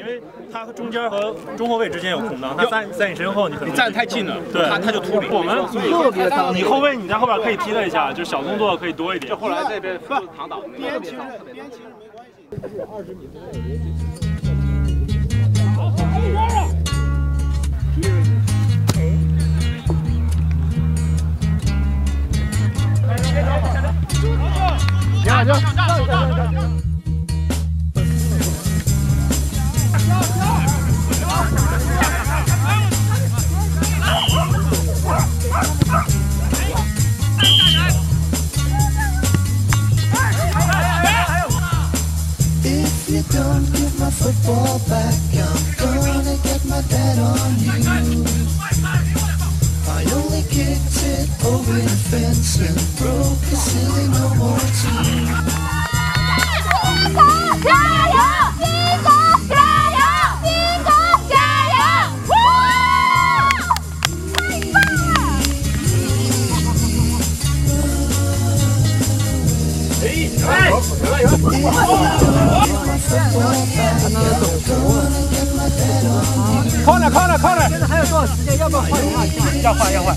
因为他和中间和中后卫之间有空档，他在在你身后，你可能你站太近了，对，他他就突你。我们你后卫你在后边可以踢他一下，就小动作可以多一点。就后来这边不躺倒，边其实边其实没关系。是二十米 Don't get my football back. I'm gonna get my dad on you. I only get to over the fence and broke a silly no more too. 金哥加油！哇！太棒了！现在还有多少时间？要不要换一下？要换要换。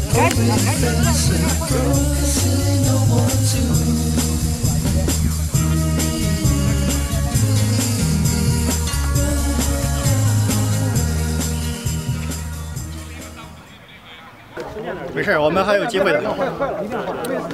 没事，我们还有机会的。